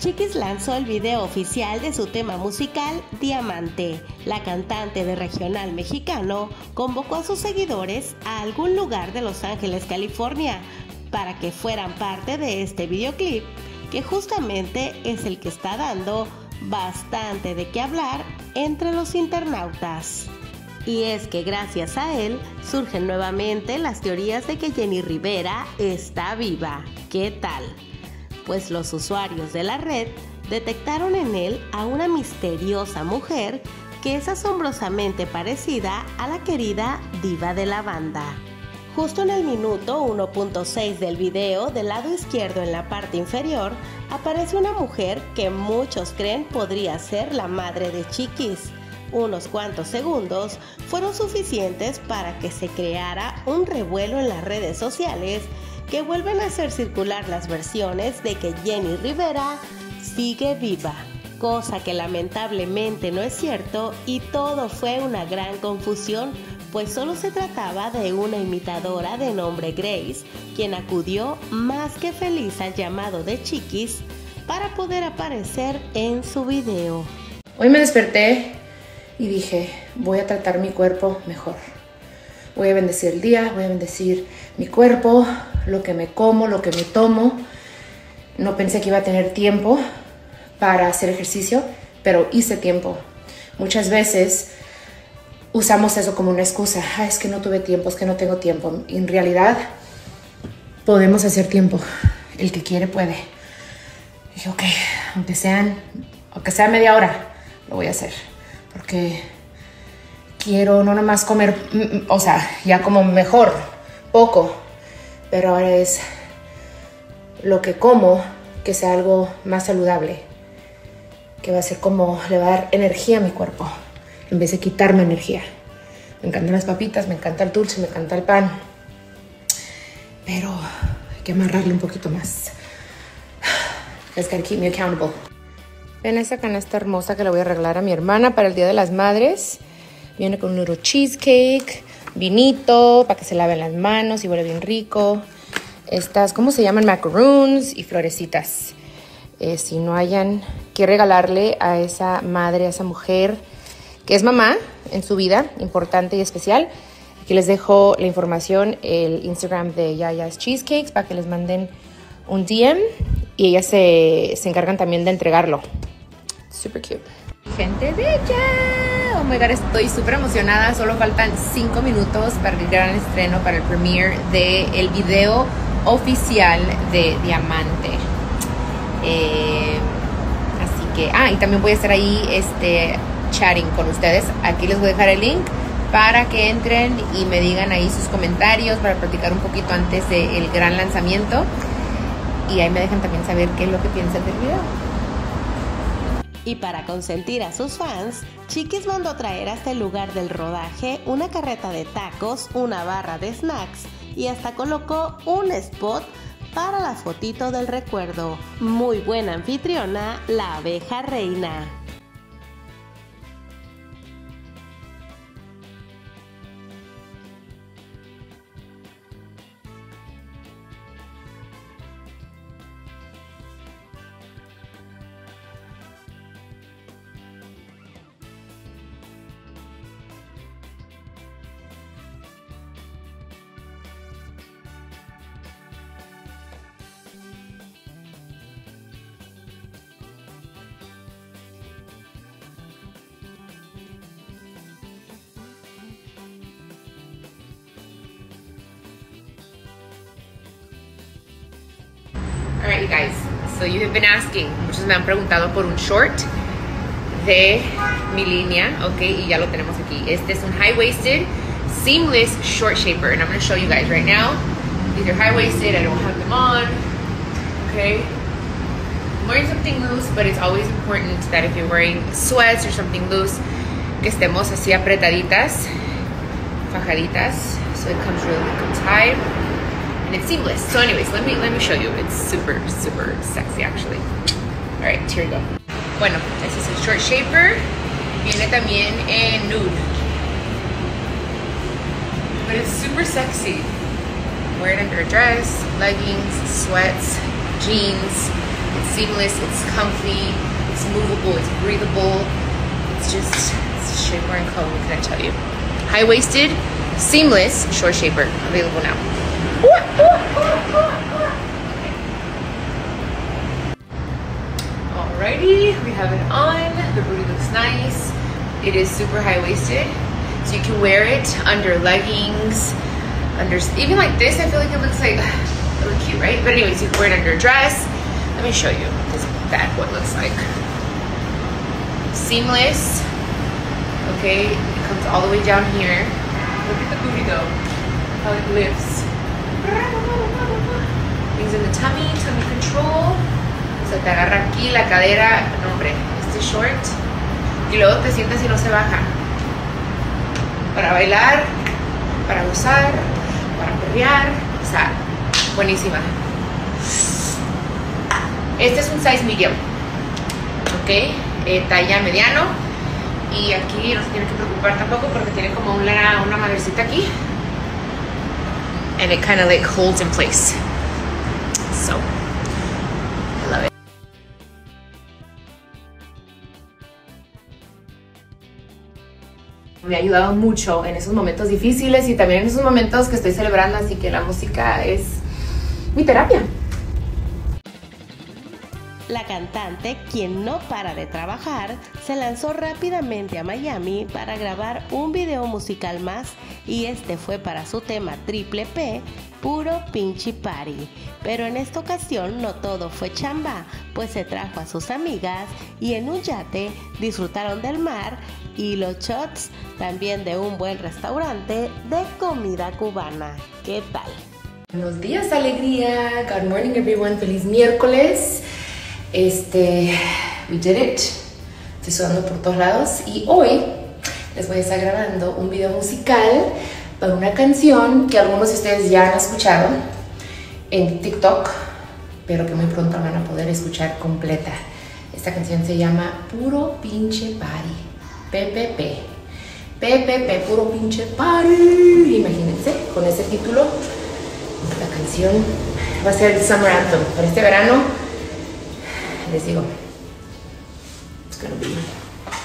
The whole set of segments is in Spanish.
Chiquis lanzó el video oficial de su tema musical Diamante. La cantante de regional mexicano convocó a sus seguidores a algún lugar de Los Ángeles, California, para que fueran parte de este videoclip, que justamente es el que está dando bastante de qué hablar entre los internautas. Y es que gracias a él surgen nuevamente las teorías de que Jenny Rivera está viva. ¿Qué tal? Pues los usuarios de la red detectaron en él a una misteriosa mujer que es asombrosamente parecida a la querida diva de la banda. Justo en el minuto 1.6 del video, del lado izquierdo en la parte inferior, aparece una mujer que muchos creen podría ser la madre de Chiquis. Unos cuantos segundos fueron suficientes para que se creara un revuelo en las redes sociales que vuelven a hacer circular las versiones de que Jenny Rivera sigue viva, cosa que lamentablemente no es cierto y todo fue una gran confusión, pues solo se trataba de una imitadora de nombre Grace, quien acudió más que feliz al llamado de Chiquis para poder aparecer en su video. Hoy me desperté y dije, voy a tratar mi cuerpo mejor. Voy a bendecir el día, voy a bendecir mi cuerpo, lo que me como, lo que me tomo. No pensé que iba a tener tiempo para hacer ejercicio, pero hice tiempo. Muchas veces usamos eso como una excusa. es que no tuve tiempo, es que no tengo tiempo. En realidad, podemos hacer tiempo. El que quiere puede. Dije, ok, aunque sean, aunque sea media hora, lo voy a hacer porque quiero no nomás comer, mm, mm, o sea, ya como mejor, poco, pero ahora es lo que como, que sea algo más saludable, que va a ser como, le va a dar energía a mi cuerpo, en vez de quitarme energía. Me encantan las papitas, me encanta el dulce, me encanta el pan, pero hay que amarrarle un poquito más. It's gotta keep me accountable. Ven esa canasta hermosa que le voy a arreglar a mi hermana para el Día de las Madres. Viene con un little cheesecake, vinito para que se laven las manos y huele bien rico. Estas, ¿cómo se llaman? Macaroons y florecitas. Eh, si no hayan que regalarle a esa madre, a esa mujer que es mamá en su vida, importante y especial. Aquí les dejo la información, el Instagram de Yaya's Cheesecakes para que les manden un DM y ellas se, se encargan también de entregarlo. Super cute. Gente bella. My god, estoy súper emocionada. Solo faltan 5 minutos para el gran estreno, para el premiere del el video oficial de Diamante. Eh, así que, ah, y también voy a estar ahí este, chatting con ustedes. Aquí les voy a dejar el link para que entren y me digan ahí sus comentarios para platicar un poquito antes del gran lanzamiento. Y ahí me dejan también saber qué es lo que piensan del video. Y para consentir a sus fans, Chiquis mandó traer hasta el lugar del rodaje una carreta de tacos, una barra de snacks y hasta colocó un spot para la fotito del recuerdo. Muy buena anfitriona, la abeja reina. Guys. So you have been asking. Muchos me han preguntado por un short de mi línea, ok, y ya lo tenemos aquí. Este es un high-waisted, seamless short shaper, and I'm going to show you guys right now. These are high-waisted, I don't have them on, okay. I'm wearing something loose, but it's always important that if you're wearing sweats or something loose, que estemos así apretaditas, fajaditas, so it comes really, comes high and it's seamless. So anyways, let me let me show you. It's super, super sexy actually. All right, here we go. Bueno, this is a short shaper. Viene también en nude. But it's super sexy. Wear it under a dress, leggings, sweats, jeans. It's seamless, it's comfy, it's movable, it's breathable. It's just, it's shapewear and co, what can I tell you? High-waisted, seamless, short shaper, available now. Alrighty, we have it on. The booty looks nice. It is super high-waisted, so you can wear it under leggings, under even like this. I feel like it looks like it really cute, right? But anyways, you can wear it under a dress. Let me show you this back what looks like. Seamless. Okay, it comes all the way down here. Look at the booty though, how it lifts. Things in the tummy, tummy control. Se te agarra aquí la cadera, no hombre, este short. Y luego te sientas y no se baja. Para bailar, para gozar, para perrear, o sea, buenísima. Este es un size medium, ok, eh, talla mediano. Y aquí no se tiene que preocupar tampoco porque tiene como una, una madrecita aquí. And it kind of like holds in place. So, I love it. Me ha ayudado mucho en esos momentos difíciles y también en esos momentos que estoy celebrando, así que la música es mi terapia. La cantante, quien no para de trabajar, se lanzó rápidamente a Miami para grabar un video musical más y este fue para su tema Triple P, Puro Pinchi Party. Pero en esta ocasión no todo fue chamba, pues se trajo a sus amigas y en un yate disfrutaron del mar y los shots también de un buen restaurante de comida cubana. ¿Qué tal? Buenos días, alegría. Good morning, everyone. Feliz miércoles. Este, we did it. Estoy sudando por todos lados y hoy les voy a estar grabando un video musical para una canción que algunos de ustedes ya han escuchado en TikTok, pero que muy pronto van a poder escuchar completa. Esta canción se llama Puro Pinche Party. PPP. PPP, Puro Pinche Party. Imagínense, con ese título, la canción va a ser el Summer Anthem para este verano les digo, it's gonna be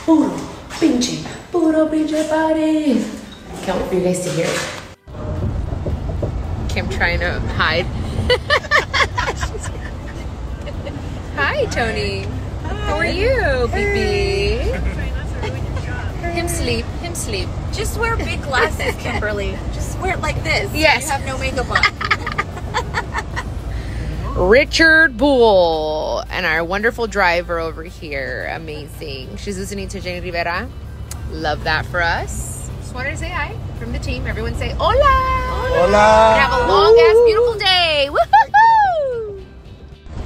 puro pinche, puro pinche party. Can't wait for you guys to hear it. Kim trying to hide. Hi, Tony. How are you, baby? Him sleep, him sleep. Just wear big glasses, Kimberly. Just wear it like this. Yes. You have no makeup on. Richard Bull and our wonderful driver over here. Amazing. She's listening to Jenny Rivera. Love that for us. Just wanted to say hi from the team. Everyone say hola. Hola. Have a long ass beautiful day. Woohoo!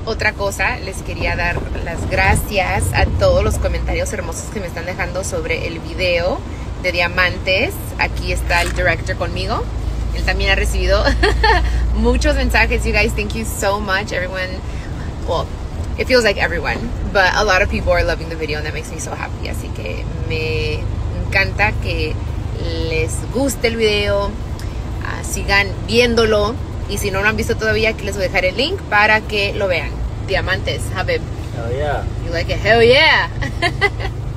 Otra cosa, les quería dar las gracias a todos los comentarios hermosos que me están dejando sobre el video de diamantes. Aquí está el director conmigo. Él también ha recibido muchos mensajes. You guys, thank you so much. Everyone, well, it feels like everyone, but a lot of people are loving the video and that makes me so happy. Así que me encanta que les guste el video, uh, sigan viéndolo y si no lo han visto todavía, aquí les voy a dejar el link para que lo vean. Diamantes, Habib. Hell yeah. You like it? Hell yeah.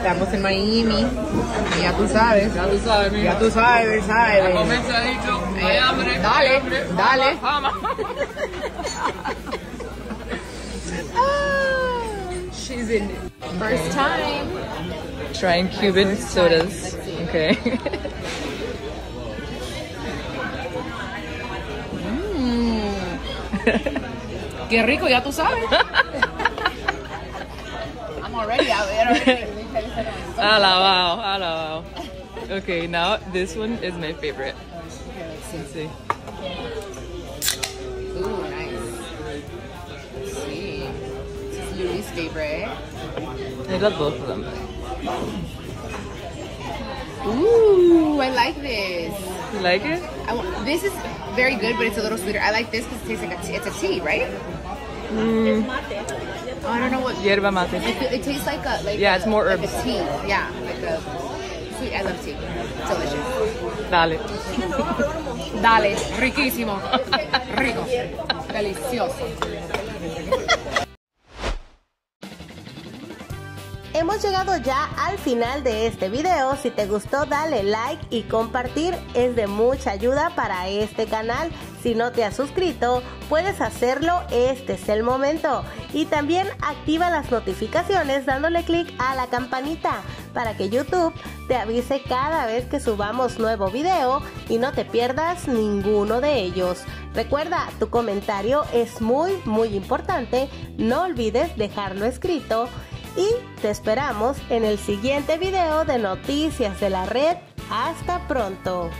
Estamos en Miami. y Ya tú sabes. Ya tú sabes, mira. Ya tú sabes, sabes. Ha dicho, hay hambre, hay Dale, hambre. dale. Vamos. She's in first time. Trying Cuban sodas. Okay. Qué rico, ya tú sabes. I'm already out there. Alabao, alabao. Okay, now this one is my favorite. Let's see. Ooh, nice. Let's see. This is Louis' favorite. I love both of them. Ooh, I like this. You like it? I this is very good, but it's a little sweeter. I like this because it tastes like a tea. It's a tea, right? Mm, Oh, I don't know what. yerba mate. I feel, it tastes like a like Yeah, a- it's more like herbs. a tea. Yeah, like a sweet. I love tea. Delicious. Dale. Dale, riquísimo. Rico. Delicioso. Hemos llegado ya al final de este video. Si te gustó, dale like y compartir. Es de mucha ayuda para este canal. Si no te has suscrito, puedes hacerlo. Este es el momento. Y también activa las notificaciones dándole clic a la campanita para que YouTube te avise cada vez que subamos nuevo video y no te pierdas ninguno de ellos. Recuerda, tu comentario es muy, muy importante. No olvides dejarlo escrito y te esperamos en el siguiente video de Noticias de la Red. Hasta pronto.